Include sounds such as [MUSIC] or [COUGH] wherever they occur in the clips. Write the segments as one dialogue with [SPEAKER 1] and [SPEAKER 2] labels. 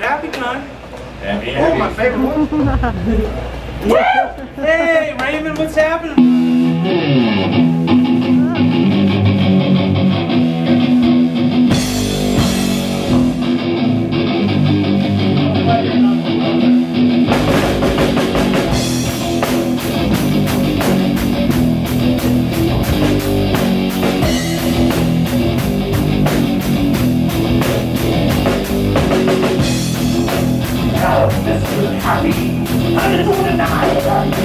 [SPEAKER 1] happy time.
[SPEAKER 2] Happy,
[SPEAKER 1] Oh, my favorite one. [LAUGHS] hey, Raymond, what's happening? happy. I just wanna die.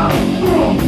[SPEAKER 3] Oh,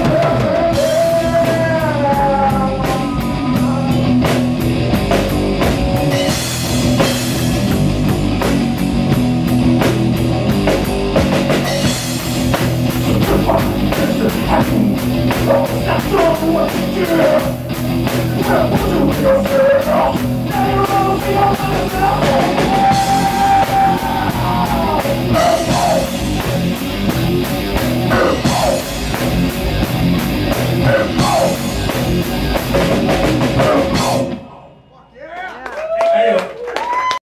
[SPEAKER 3] Yeah.